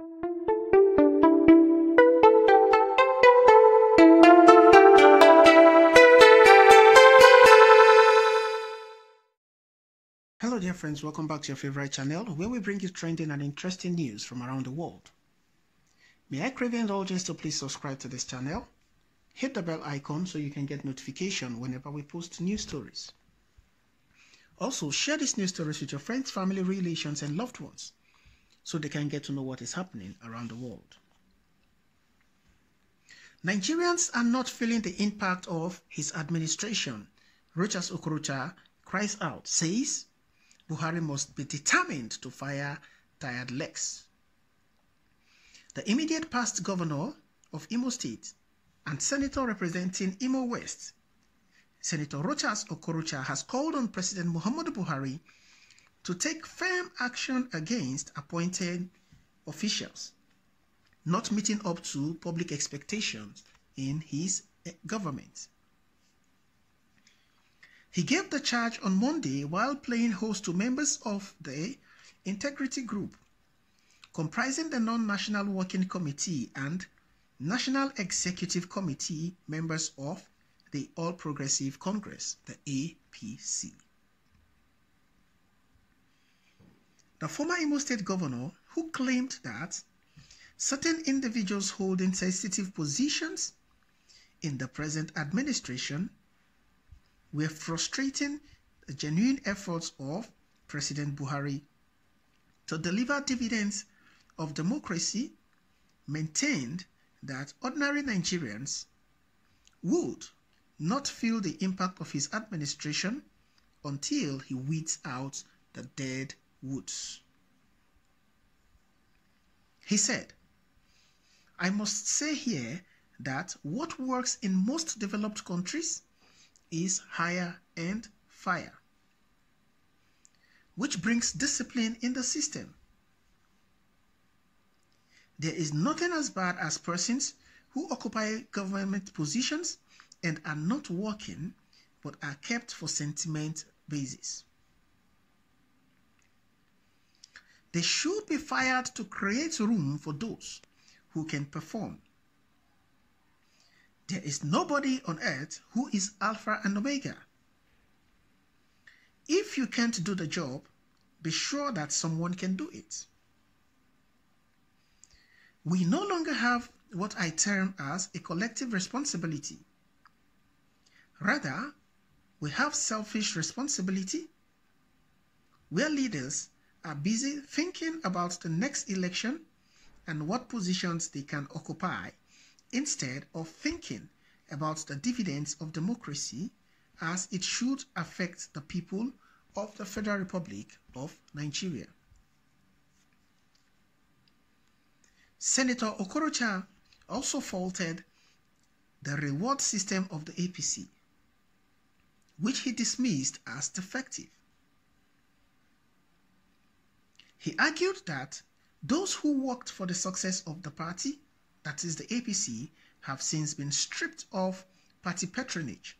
Hello dear friends, welcome back to your favorite channel where we bring you trending and interesting news from around the world. May I crave your indulgence to please subscribe to this channel, hit the bell icon so you can get notification whenever we post new stories. Also, share these news stories with your friends, family, relations and loved ones so they can get to know what is happening around the world. Nigerians are not feeling the impact of his administration, Rochas Okorocha cries out, says Buhari must be determined to fire tired legs. The immediate past governor of Imo State and senator representing Imo West, Senator Rochas Okorocha has called on President Muhammadu Buhari to take firm action against appointed officials not meeting up to public expectations in his eh, government. He gave the charge on Monday while playing host to members of the Integrity Group, comprising the Non-National Working Committee and National Executive Committee members of the All Progressive Congress, the APC. The former Imo State governor, who claimed that certain individuals holding sensitive positions in the present administration were frustrating the genuine efforts of President Buhari to deliver dividends of democracy, maintained that ordinary Nigerians would not feel the impact of his administration until he weeds out the dead woods. He said, I must say here that what works in most developed countries is hire and fire, which brings discipline in the system. There is nothing as bad as persons who occupy government positions and are not working but are kept for sentiment basis. They should be fired to create room for those who can perform. There is nobody on earth who is Alpha and Omega. If you can't do the job, be sure that someone can do it. We no longer have what I term as a collective responsibility. Rather, we have selfish responsibility where leaders are busy thinking about the next election and what positions they can occupy instead of thinking about the dividends of democracy as it should affect the people of the Federal Republic of Nigeria. Senator Okorocha also faulted the reward system of the APC, which he dismissed as defective. He argued that those who worked for the success of the party, that is the APC, have since been stripped of party patronage,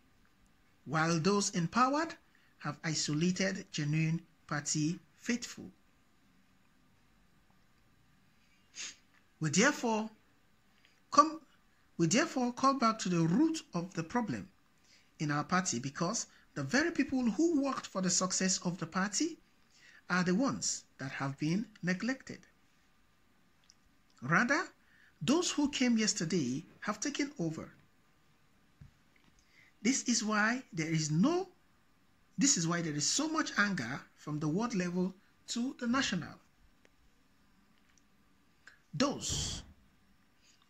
while those empowered have isolated genuine party faithful. We therefore come we therefore call back to the root of the problem in our party because the very people who worked for the success of the party are the ones that have been neglected. Rather, those who came yesterday have taken over. This is why there is no this is why there is so much anger from the world level to the national. Those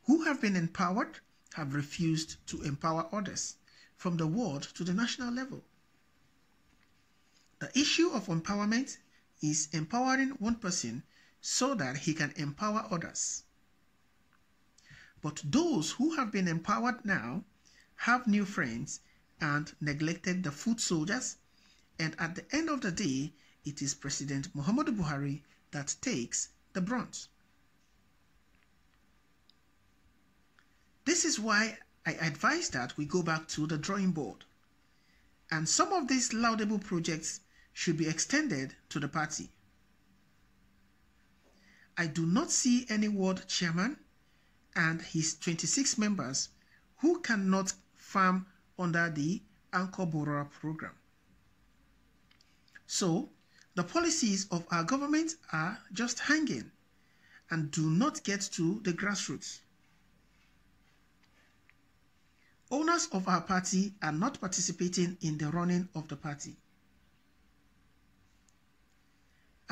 who have been empowered have refused to empower others from the world to the national level. The issue of empowerment is empowering one person so that he can empower others. But those who have been empowered now have new friends and neglected the foot soldiers, and at the end of the day, it is President Muhammadu Buhari that takes the brunt. This is why I advise that we go back to the drawing board. And some of these laudable projects should be extended to the party. I do not see any ward chairman and his 26 members who cannot farm under the Anchor Borrower program. So, the policies of our government are just hanging and do not get to the grassroots. Owners of our party are not participating in the running of the party.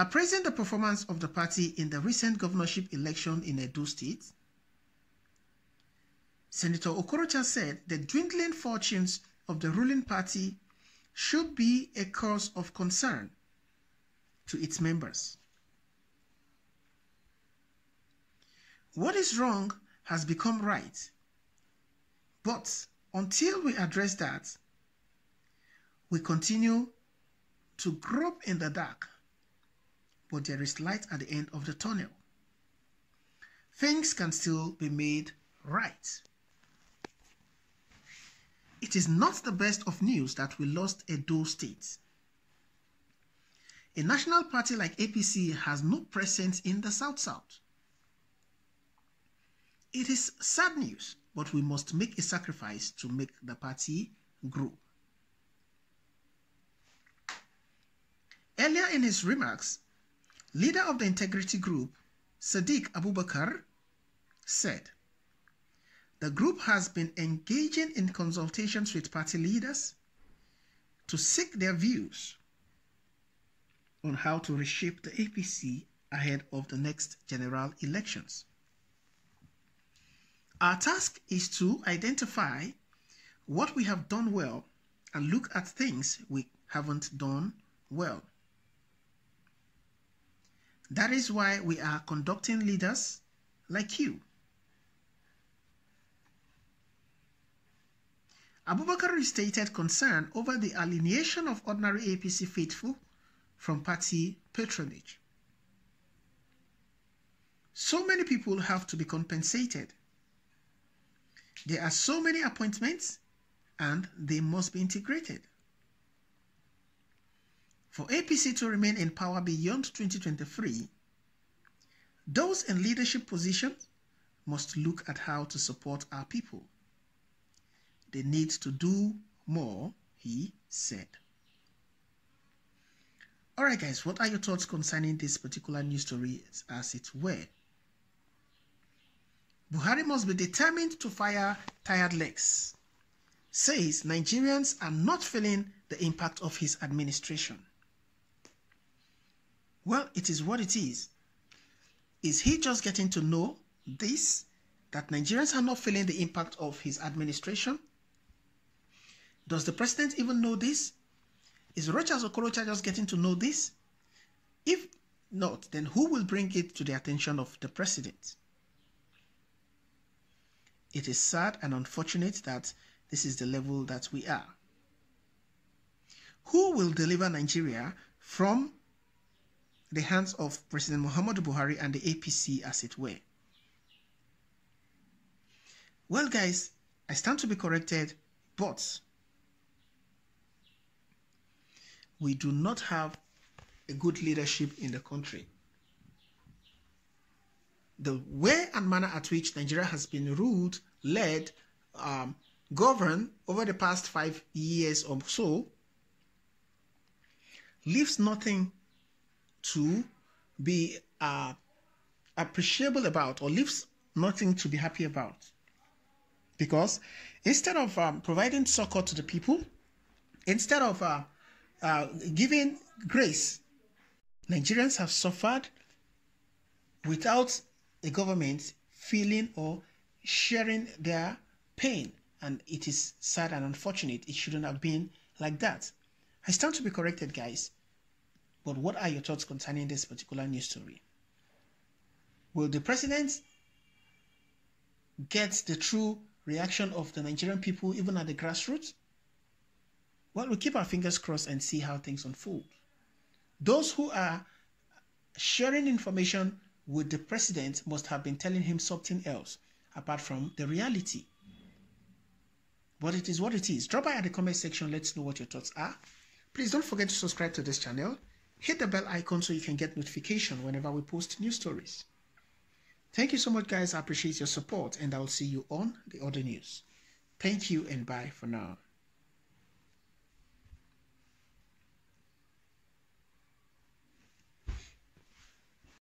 Appraising the performance of the party in the recent governorship election in Edo State, Senator Okorocha said the dwindling fortunes of the ruling party should be a cause of concern to its members. What is wrong has become right. But until we address that, we continue to grope in the dark. But there is light at the end of the tunnel. Things can still be made right. It is not the best of news that we lost a Edo State. A national party like APC has no presence in the South-South. It is sad news, but we must make a sacrifice to make the party grow. Earlier in his remarks, leader of the Integrity Group, Sadiq Abubakar, said, the group has been engaging in consultations with party leaders to seek their views on how to reshape the APC ahead of the next general elections. Our task is to identify what we have done well and look at things we haven't done well. That is why we are conducting leaders like you. Abubakar stated concern over the alienation of ordinary APC faithful from party patronage. So many people have to be compensated. There are so many appointments and they must be integrated. For APC to remain in power beyond 2023, those in leadership positions must look at how to support our people. They need to do more, he said. Alright guys, what are your thoughts concerning this particular news story as it were? Buhari must be determined to fire tired legs. Says Nigerians are not feeling the impact of his administration. Well, it is what it is. Is he just getting to know this? That Nigerians are not feeling the impact of his administration? Does the president even know this? Is Rochas Okorocha just getting to know this? If not, then who will bring it to the attention of the president? It is sad and unfortunate that this is the level that we are. Who will deliver Nigeria from the hands of President Muhammadu Buhari and the APC, as it were? Well, guys, I stand to be corrected, but we do not have a good leadership in the country. The way and manner at which Nigeria has been ruled, led, um, governed over the past five years or so leaves nothing to be uh, appreciable about or leaves nothing to be happy about. Because instead of um, providing succor to the people, instead of uh, uh, giving grace, Nigerians have suffered without a government feeling or sharing their pain. And it is sad and unfortunate. It shouldn't have been like that. I stand to be corrected, guys. But what are your thoughts concerning this particular news story? Will the president get the true reaction of the Nigerian people, even at the grassroots? Well, we keep our fingers crossed and see how things unfold. Those who are sharing information with the president must have been telling him something else apart from the reality. But it is what it is. Drop by at the comment section. Let's know what your thoughts are. Please don't forget to subscribe to this channel. Hit the bell icon so you can get notification whenever we post new stories. Thank you so much, guys. I appreciate your support, and I will see you on the other news. Thank you, and bye for now.